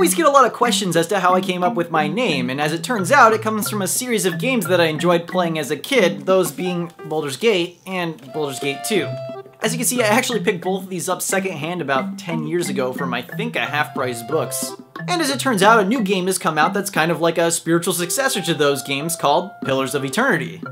always get a lot of questions as to how I came up with my name, and as it turns out, it comes from a series of games that I enjoyed playing as a kid, those being Baldur's Gate and Baldur's Gate 2. As you can see, I actually picked both of these up secondhand about 10 years ago from I think a half-price books. And as it turns out, a new game has come out that's kind of like a spiritual successor to those games called Pillars of Eternity.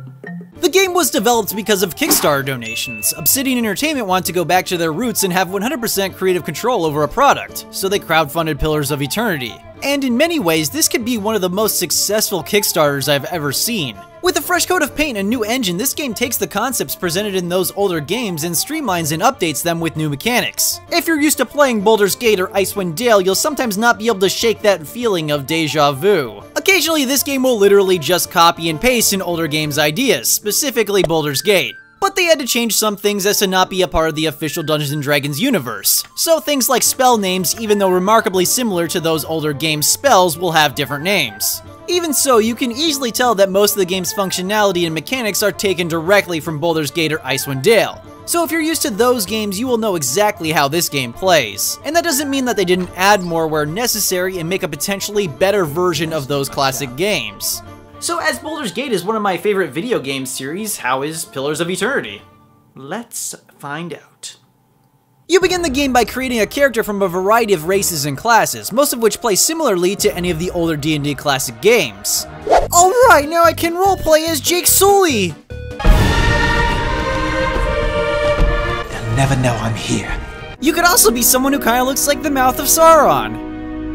The game was developed because of Kickstarter donations. Obsidian Entertainment wanted to go back to their roots and have 100% creative control over a product, so they crowdfunded Pillars of Eternity. And in many ways, this could be one of the most successful Kickstarters I've ever seen. With a fresh coat of paint and new engine, this game takes the concepts presented in those older games and streamlines and updates them with new mechanics. If you're used to playing Baldur's Gate or Icewind Dale, you'll sometimes not be able to shake that feeling of deja vu. Occasionally, this game will literally just copy and paste an older game's ideas, specifically Baldur's Gate. But they had to change some things as to not be a part of the official Dungeons & Dragons universe. So things like spell names, even though remarkably similar to those older games' spells, will have different names. Even so, you can easily tell that most of the game's functionality and mechanics are taken directly from Baldur's Gate or Icewind Dale. So if you're used to those games, you will know exactly how this game plays. And that doesn't mean that they didn't add more where necessary and make a potentially better version of those classic games. So as Baldur's Gate is one of my favorite video game series, how is Pillars of Eternity? Let's find out. You begin the game by creating a character from a variety of races and classes, most of which play similarly to any of the older D&D classic games. Alright, now I can roleplay as Jake Sully! They'll never know I'm here. You could also be someone who kinda looks like the mouth of Sauron.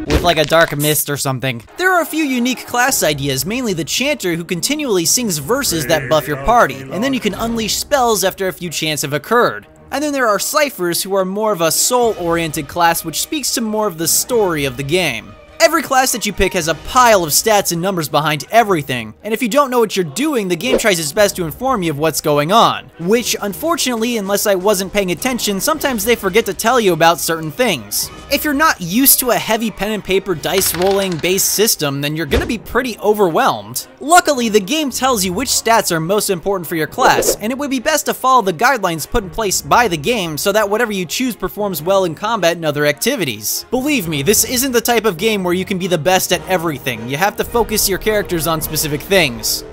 With like a dark mist or something. There are a few unique class ideas, mainly the Chanter who continually sings verses that buff your party, and then you can unleash spells after a few chants have occurred. And then there are Ciphers who are more of a soul-oriented class which speaks to more of the story of the game. Every class that you pick has a pile of stats and numbers behind everything, and if you don't know what you're doing, the game tries its best to inform you of what's going on. Which, unfortunately, unless I wasn't paying attention, sometimes they forget to tell you about certain things. If you're not used to a heavy pen and paper dice rolling based system, then you're gonna be pretty overwhelmed. Luckily, the game tells you which stats are most important for your class, and it would be best to follow the guidelines put in place by the game so that whatever you choose performs well in combat and other activities. Believe me, this isn't the type of game where you can be the best at everything. You have to focus your characters on specific things.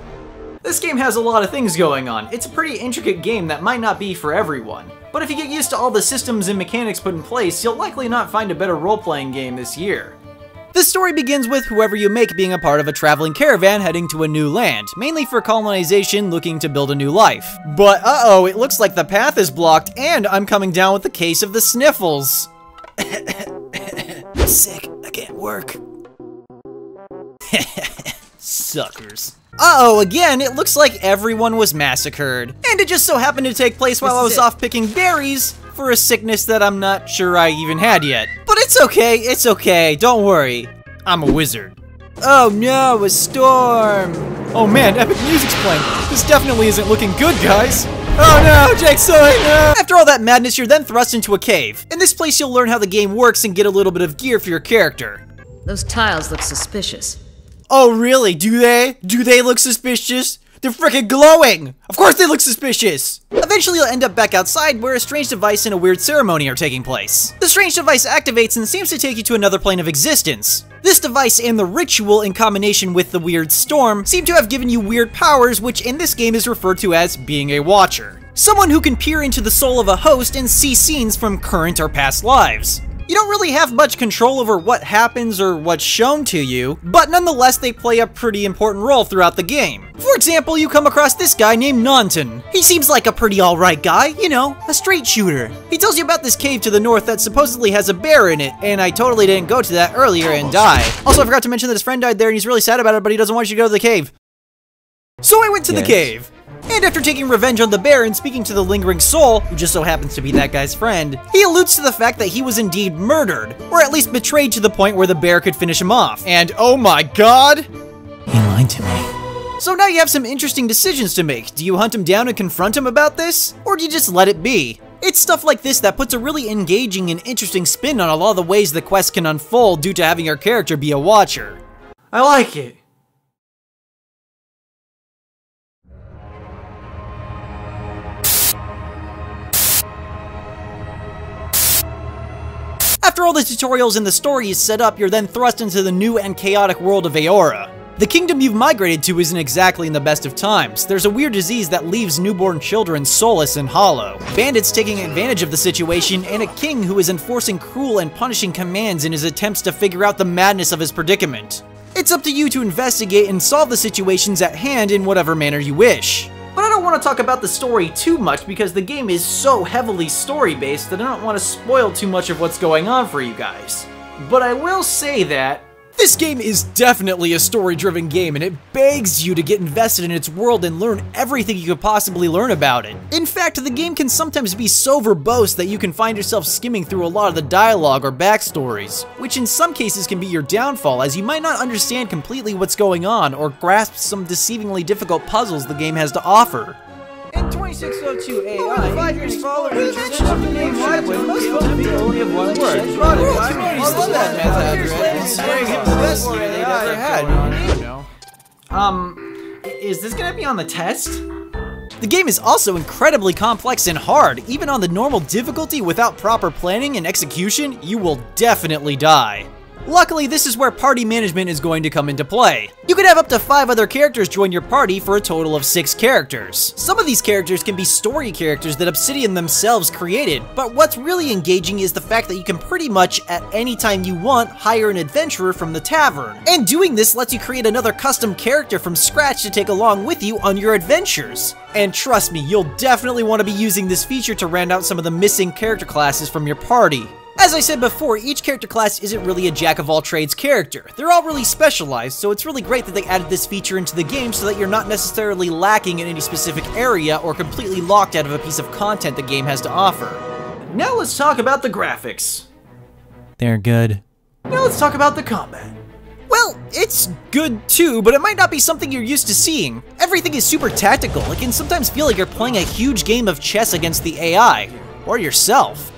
This game has a lot of things going on. It's a pretty intricate game that might not be for everyone. But if you get used to all the systems and mechanics put in place, you'll likely not find a better role-playing game this year. The story begins with whoever you make being a part of a traveling caravan heading to a new land, mainly for colonization looking to build a new life. But uh-oh, it looks like the path is blocked and I'm coming down with the case of the sniffles. Sick, I can't work. Suckers. Uh-oh, again, it looks like everyone was massacred. And it just so happened to take place while I was off picking berries for a sickness that I'm not sure I even had yet. But it's okay, it's okay, don't worry. I'm a wizard. Oh no, a storm! Oh man, epic music's playing. This definitely isn't looking good, guys. Oh no, Jake Sully, no! After all that madness, you're then thrust into a cave. In this place, you'll learn how the game works and get a little bit of gear for your character. Those tiles look suspicious. Oh really, do they? Do they look suspicious? They're freaking glowing! Of course they look suspicious! Eventually you'll end up back outside where a strange device and a weird ceremony are taking place. The strange device activates and seems to take you to another plane of existence. This device and the ritual in combination with the weird storm seem to have given you weird powers which in this game is referred to as being a watcher. Someone who can peer into the soul of a host and see scenes from current or past lives. You don't really have much control over what happens or what's shown to you, but nonetheless they play a pretty important role throughout the game. For example, you come across this guy named Nanton. He seems like a pretty alright guy, you know, a straight shooter. He tells you about this cave to the north that supposedly has a bear in it, and I totally didn't go to that earlier and die. Also, I forgot to mention that his friend died there and he's really sad about it, but he doesn't want you to go to the cave. So I went to Yes. the cave. And after taking revenge on the bear and speaking to the lingering soul, who just so happens to be that guy's friend, he alludes to the fact that he was indeed murdered, or at least betrayed to the point where the bear could finish him off. And oh my god! He lied to me. So now you have some interesting decisions to make. Do you hunt him down and confront him about this? Or do you just let it be? It's stuff like this that puts a really engaging and interesting spin on a lot of the ways the quest can unfold due to having your character be a watcher. I like it. After all the tutorials and the story is set up, you're then thrust into the new and chaotic world of Eora. The kingdom you've migrated to isn't exactly in the best of times. There's a weird disease that leaves newborn children soulless and hollow, bandits taking advantage of the situation, and a king who is enforcing cruel and punishing commands in his attempts to figure out the madness of his predicament. It's up to you to investigate and solve the situations at hand in whatever manner you wish. Want to talk about the story too much because the game is so heavily story based that I don't want to spoil too much of what's going on for you guys. But I will say that this game is definitely a story-driven game, and it begs you to get invested in its world and learn everything you could possibly learn about it. In fact, the game can sometimes be so verbose that you can find yourself skimming through a lot of the dialogue or backstories, which in some cases can be your downfall as you might not understand completely what's going on or grasp some deceivingly difficult puzzles the game has to offer. In 2602 AI, over five years following the invention name Shadwin, most of them only have one word. I love that math algorithm. the best I had. Um, is this gonna be on the test? The game is also incredibly complex and hard. Even on the normal difficulty without proper planning and execution, you will definitely die. Luckily, this is where party management is going to come into play. You could have up to 5 other characters join your party for a total of 6 characters. Some of these characters can be story characters that Obsidian themselves created, but what's really engaging is the fact that you can pretty much, at any time you want, hire an adventurer from the tavern. And doing this lets you create another custom character from scratch to take along with you on your adventures. And trust me, you'll definitely want to be using this feature to round out some of the missing character classes from your party. As I said before, each character class isn't really a jack-of-all-trades character. They're all really specialized, so it's really great that they added this feature into the game so that you're not necessarily lacking in any specific area or completely locked out of a piece of content the game has to offer. Now let's talk about the graphics. They're good. Now let's talk about the combat. Well, it's good too, but it might not be something you're used to seeing. Everything is super tactical. It can sometimes feel like you're playing a huge game of chess against the AI, or yourself.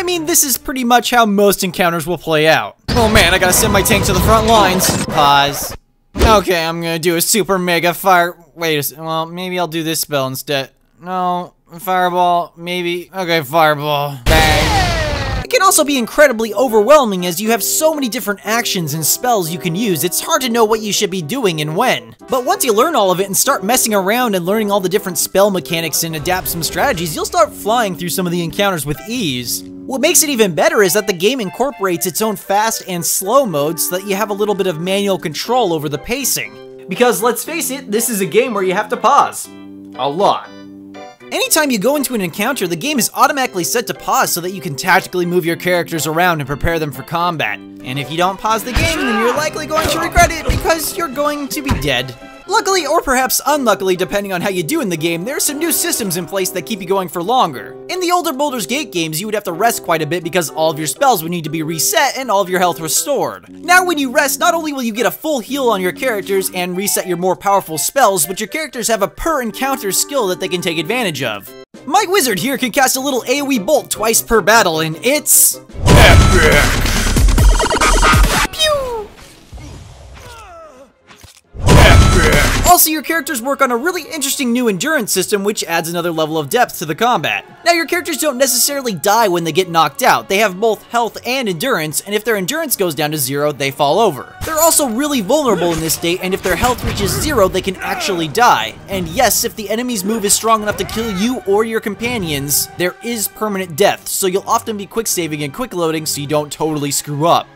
I mean, this is pretty much how most encounters will play out. Oh man, I gotta send my tank to the front lines. Pause. Okay, I'm gonna do a super mega fire- wait a well, maybe I'll do this spell instead. No, fireball, maybe. Okay, fireball. Bang. It can also be incredibly overwhelming as you have so many different actions and spells you can use, it's hard to know what you should be doing and when. But once you learn all of it and start messing around and learning all the different spell mechanics and adapt some strategies, you'll start flying through some of the encounters with ease. What makes it even better is that the game incorporates its own fast and slow modes so that you have a little bit of manual control over the pacing. Because let's face it, this is a game where you have to pause. A lot. Anytime you go into an encounter, the game is automatically set to pause so that you can tactically move your characters around and prepare them for combat. And if you don't pause the game, then you're likely going to regret it because you're going to be dead. Luckily, or perhaps unluckily, depending on how you do in the game, there are some new systems in place that keep you going for longer. In the older Baldur's Gate games, you would have to rest quite a bit because all of your spells would need to be reset and all of your health restored. Now when you rest, not only will you get a full heal on your characters and reset your more powerful spells, but your characters have a per encounter skill that they can take advantage of. My wizard here can cast a little AoE bolt twice per battle, and it's... Epic! Also, your characters work on a really interesting new endurance system which adds another level of depth to the combat. Now, your characters don't necessarily die when they get knocked out. They have both health and endurance, and if their endurance goes down to zero, they fall over. They're also really vulnerable in this state, and if their health reaches zero, they can actually die. And yes, if the enemy's move is strong enough to kill you or your companions, there is permanent death, so you'll often be quick saving and quick loading so you don't totally screw up.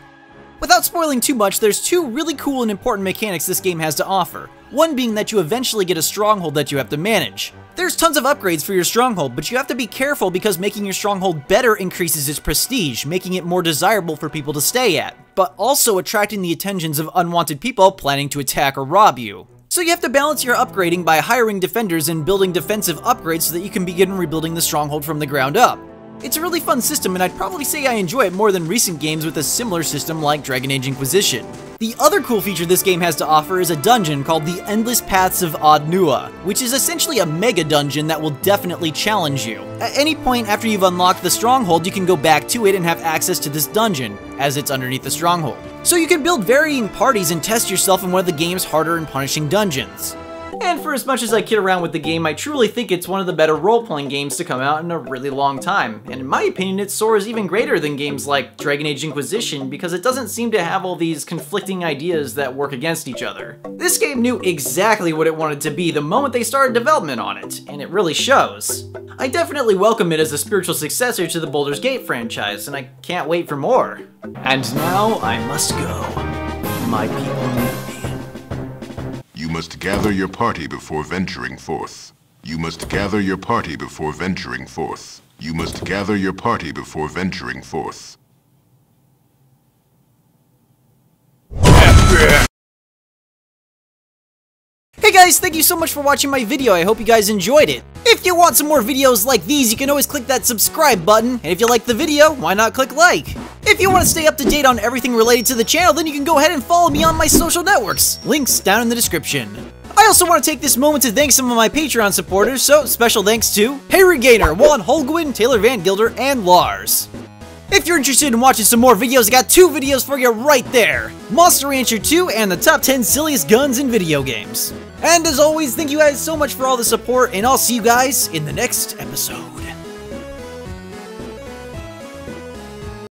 Without spoiling too much, there's two really cool and important mechanics this game has to offer. One being that you eventually get a stronghold that you have to manage. There's tons of upgrades for your stronghold, but you have to be careful because making your stronghold better increases its prestige, making it more desirable for people to stay at, but also attracting the attentions of unwanted people planning to attack or rob you. So you have to balance your upgrading by hiring defenders and building defensive upgrades so that you can begin rebuilding the stronghold from the ground up. It's a really fun system, and I'd probably say I enjoy it more than recent games with a similar system like Dragon Age Inquisition. The other cool feature this game has to offer is a dungeon called the Endless Paths of Od Nua, which is essentially a mega dungeon that will definitely challenge you. At any point after you've unlocked the stronghold, you can go back to it and have access to this dungeon, as it's underneath the stronghold. So you can build varying parties and test yourself in one of the game's harder and punishing dungeons. And for as much as I kid around with the game, I truly think it's one of the better role-playing games to come out in a really long time. And in my opinion, it soars even greater than games like Dragon Age Inquisition because it doesn't seem to have all these conflicting ideas that work against each other. This game knew exactly what it wanted to be the moment they started development on it, and it really shows. I definitely welcome it as a spiritual successor to the Baldur's Gate franchise, and I can't wait for more. And now I must go. My people must gather your party before venturing forth. You must gather your party before venturing forth. You must gather your party before venturing forth. Guys, thank you so much for watching my video. I hope you guys enjoyed it. If you want some more videos like these, you can always click that subscribe button. And if you like the video, why not click like? If you want to stay up to date on everything related to the channel, then you can go ahead and follow me on my social networks. Links down in the description. I also want to take this moment to thank some of my Patreon supporters, so special thanks to Harry Gaynor, Juan Holguin, Taylor Van Gilder, and Lars. If you're interested in watching some more videos, I got two videos for you right there. Monster Rancher 2 and the top 10 silliest guns in video games. And as always, thank you guys so much for all the support, and I'll see you guys in the next episode.